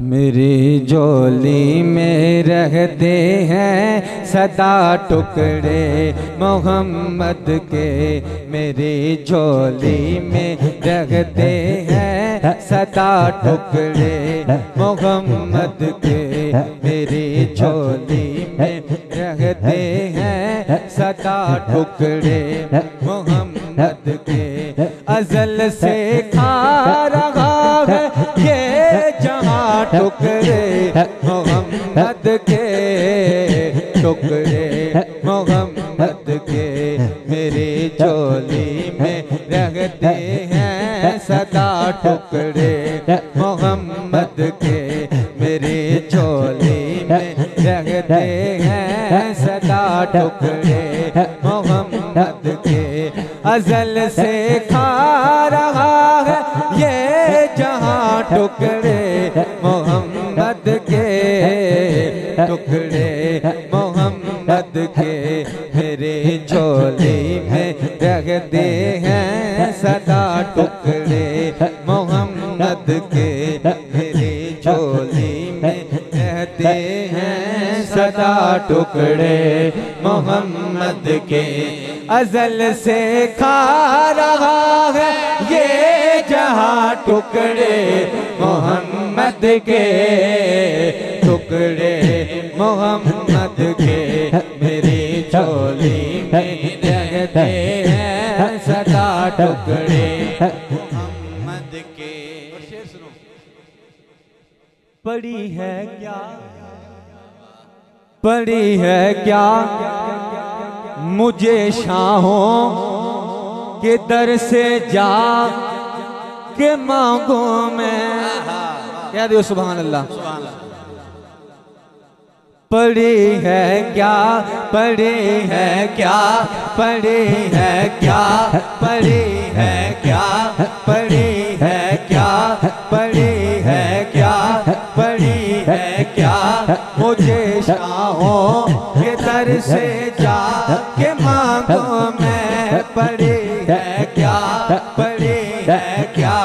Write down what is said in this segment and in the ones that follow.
मेरी झोली में रहते हैं सदा टुकड़े मोहम्मद के। मेरी झोली में रहते हैं सदा टुकड़े मोहम्मद के। मेरी झोली में रहते हैं सदा टुकड़े मोहम्मद के। अजल से खा रहा है ये टुकड़े मोहम्मद के टुकड़े मोहम्मद के मेरे चोली में रहते हैं सदा टुकड़े मोहम्मद के मेरे चोली में रहते हैं सदा टुकड़े मोहम्मद के। अजल से खा रहा है ये जहाँ टुकड़े टुकड़े मोहम्मद के मेरे झोली में रखते हैं सदा टुकड़े मोहम्मद के मेरे झोली में रहते हैं सदा टुकड़े मोहम्मद के। अजल से खा रहा है ये जहाँ टुकड़े मोहम्मद के। टुकड़े मोहम्मद के मेरी चोली में रहते हैं सदा टुकड़े मोहम्मद के। पड़ी है क्या? पड़ी है क्या? मुझे शाहों के दर से जा के मांगो मैं। क्या दियो सुबह अल्लाह। पड़ी है क्या? पड़ी है क्या? पड़ी है क्या? पड़ी है क्या? पड़ी है क्या? पड़ी है क्या? पड़ी है क्या? मुझे शाहों के दर से जा के मांगो मैं। पड़ी है क्या? पड़ी है क्या?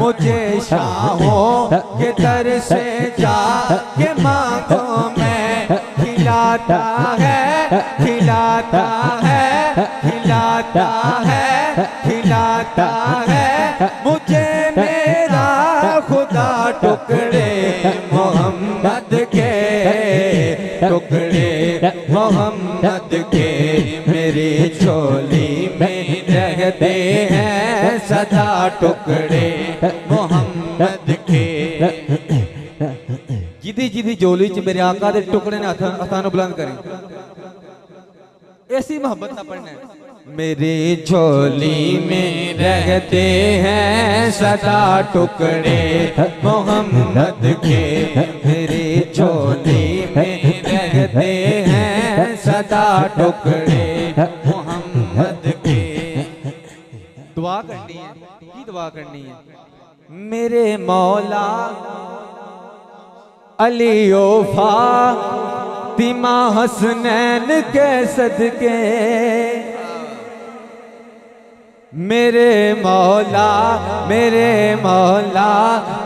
मुझे शाहों के दर से जा के मांगो खिलाता है खिलाता है खिलाता है खिलाता है। मुझे मेरा खुदा टुकड़े मोहम्मद के, टुकड़े मोहम्मद के मेरी झोली में रहते हैं सदा टुकड़े। जिदी जिदी झोली च मेरे आका दे टुकड़े ने हथा बुलंद करें। ऐसी मोहब्बत ना पढ़ना है। मेरी झोली में रहते हैं सदा टुकड़े। मोहम्मद के मेरी झोली में रहते हैं सदा टुकड़े। मोहम्मद के दुआ करनी है। की दुआ करनी है? मेरे मौला अलियोफा तिमा हसनैन के सदके। मेरे मौला मेरे मौला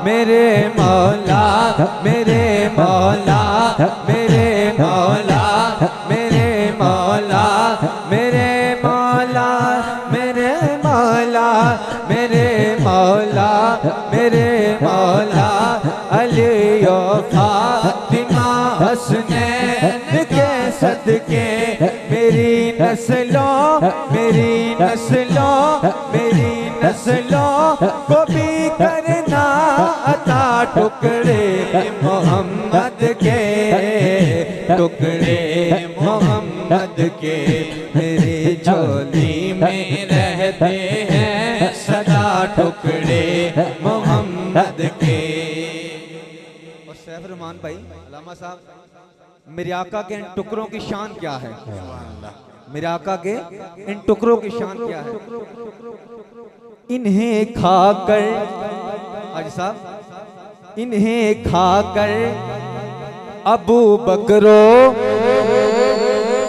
मेरे मौला मेरे मौला मेरे नस्लों मेरी नस्लों मेरी नस्लों को भी करना अता टुकड़े मोहम्मद के टुकड़े मोहम्मद के। मेरी झोली में रहते हैं सदा टुकड़े मोहम्मद के। और सैफ रहमान भाई अलामा साहब मेरे आका के इन टुकड़ों की शान क्या है? मेरे आका के इन टुकड़ों की शान क्या है? इन्हें खाकर आज साहब, इन्हें खाकर अबू बकरो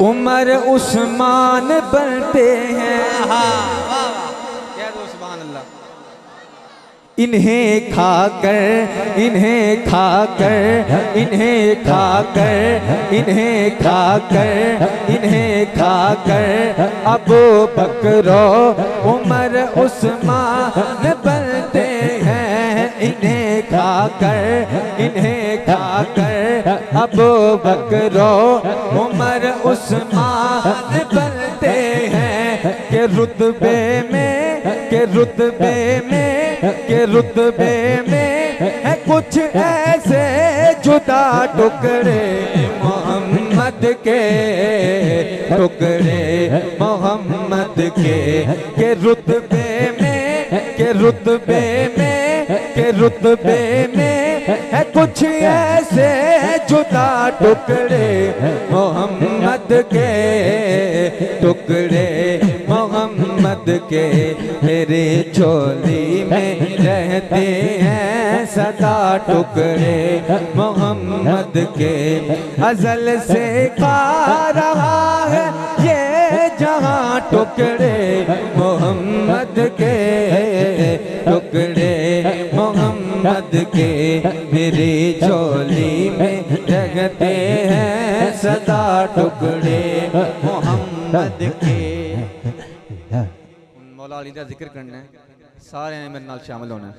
उमर उस्मान बनते हैं। क्या उस्मान अल्लाह। इन्हें खाकर इन्हें खाकर इन्हें खाकर इन्हें खाकर इन्हें खाकर। अबू बकरो उमर उस्मान बनते हैं, इन्हें खाकर इन्हें खाकर। अबू बकरो उमर उस्मान बनते हैं, के रुतबे में, के रुतबे में के रुतबे में है कुछ ऐसे जुदा टुकड़े मोहम्मद के, टुकड़े मोहम्मद के के रुतबे में, के रुतबे में, के रुतबे में है कुछ ऐसे जुदा टुकड़े मोहम्मद के, टुकड़े मोहम्मद के मेरे चोली में रहते हैं सदा टुकड़े मोहम्मद के अजल से खा रहा है ये जहाँ टुकड़े मोहम्मद के टुकड़े मोहम्मद के मेरे चोली में रहते हैं सदा टुकड़े मोहम्मद के अली का ज़िक्र करना है। सारे ने मेरे शामिल होना है।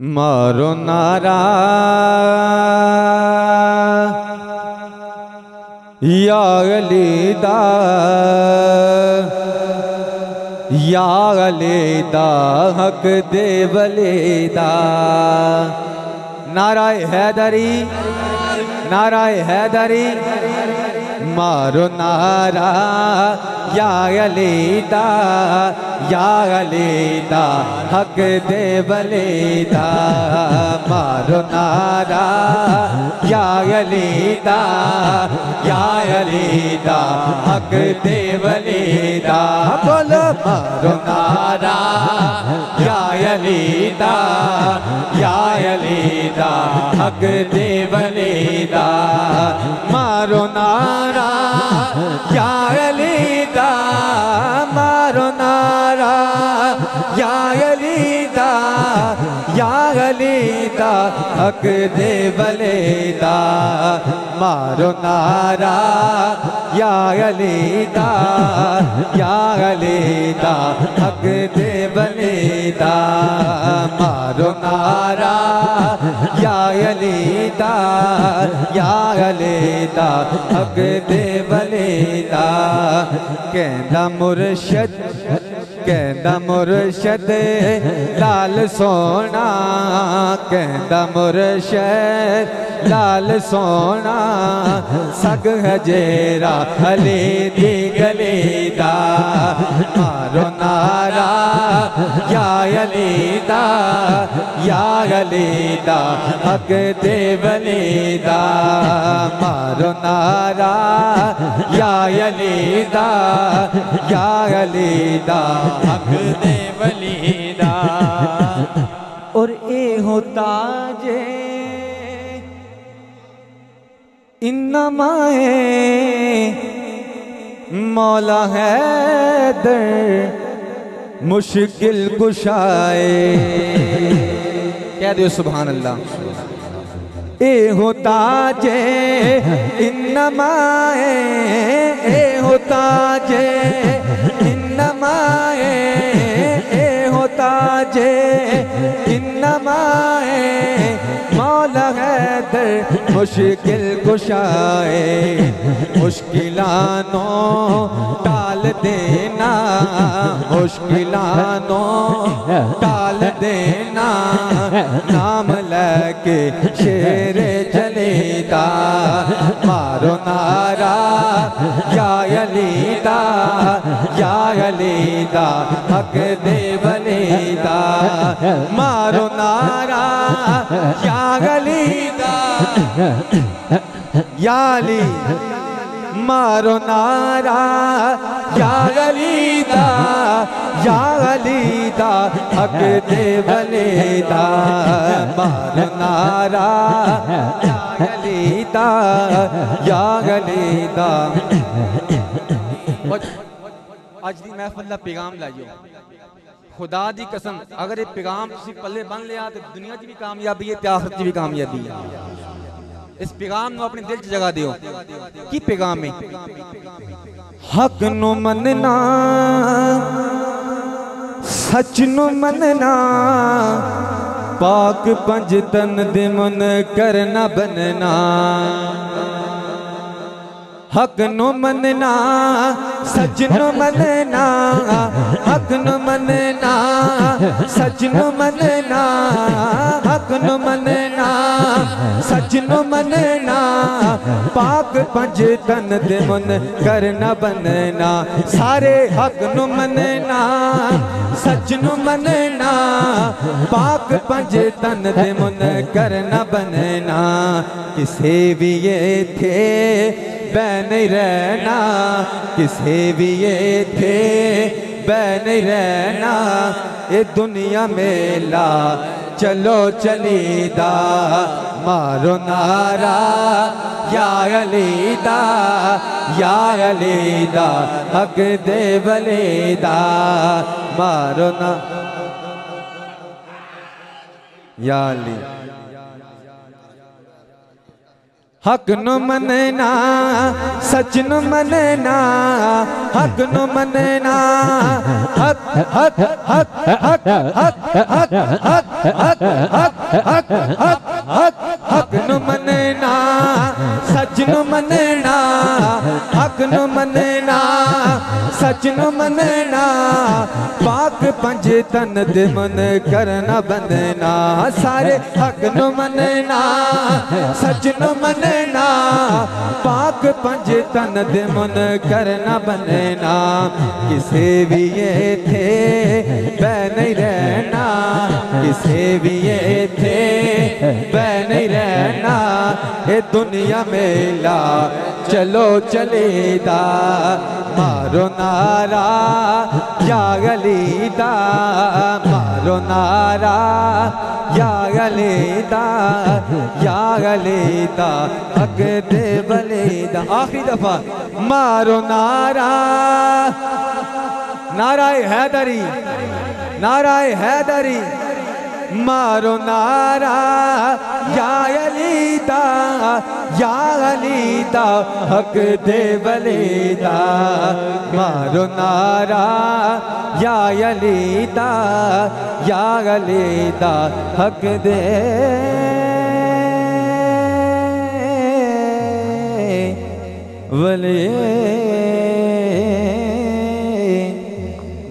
मारो नारा, या अली या हक दे दा। नाराय हैदरी नाराय हैदरी मारो नारा या अलीदा या अली दा हक दे वली दा मारो नारा या अली दा या अलीदा हक दे वली दा बोलो, मारो नारा या अलीदा या अली दा हक दे वली दा मारो नारा या अली दा मारो नारा या हक दे वले दा मारो नारा, या अलीदा, या अली दा हक दे वले दा मारो नारा, या अलीदा, या अली दा हक दे वले दा कहंदा मुर्शद कहंदा मुर्शद, लाल सोना। कहंदा मुर्शद, लाल सोना। सग हजेरा, हले दी गले दा मारो नारा या अली दा या अली दा हक दे वली दा मारो नारा या अली दा या अली दा हक दे वली दा और ए होता जे इन्नमाए मौला है दर मुश्किल कुशाए कह दो सुबहान अल्लाह ए होता जे इन्नमाए। ए होता जे इन्नमाए। ए होता जे इन्नमाए। मौला है दर मुश्किल कुशाए मुश्किलानो टाल देना, मुश्किलानो टाल देना, नाम लेके शेर चलेदा मारो नारा या अलीदा हक दे बलेदा मारो नारा या अलीदा या अली मारो नारा या गलीदा या गलीदा अग दे बलेदा मारो नारा गलीदा या गलीदा आज दी महफल पैगाम लाइयो। खुदा की कसम, अगर ये पैगाम तुम पल्ले बन लिया तो दुनिया की भी कामयाबी है तो आखिरत की भी कामयाबी है। इस पैगाम में अपने दिल से जगा दियो। की पैगाम है? हक नु मनना, सच नु मनना, पाक पंज तन दे मन करना बनना। हक नु मनना, सच नु मनना, हक नु मनना, सच नु मनना, हक नु मनना। तन मनना पाक पंज तन दे मन करना बनना सारे हक नु मनना सच नु मनना पाक पंज तन दे मन करना बनना किसे भी ये थे बैन रहना, किसे भी ये थे बैन रहना। ये दुनिया मेला चलो चलीदा मारो नारा या अलीदा या अलीदा हक दे बलीदा मारो ना या अली। हक नु सच नु मनना हक नु मनना हक हक हक हक हक हक हक हक हक हक हक हक हक नु मनना सच नु मनना हक नु मनना सच न मनना, पाक पंज तन दे मन करना बनना। सारे हक न मनना सच न मनना, पाक पंज तन दे मन करना बनना। किसे भी ये थे, बह नहीं रहना। किसे भी ये थे बह नहीं रहना ये दुनिया मेला। चलो चलेदा, मारो नारा या गलीदा मारो नारा या गलीदा या गलीदा दे बलीदा आखिरी दफ़ा, मारो नारा। नाराय हैदरी नाराय हैदरी। મારો નારા યા અલીતા યા અલીતા હક દેવલીતા મારો નારા યા અલીતા યા અલીતા હક દે વલે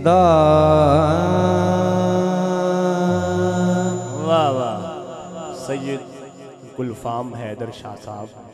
દા फार्म हैदर शाह साहब।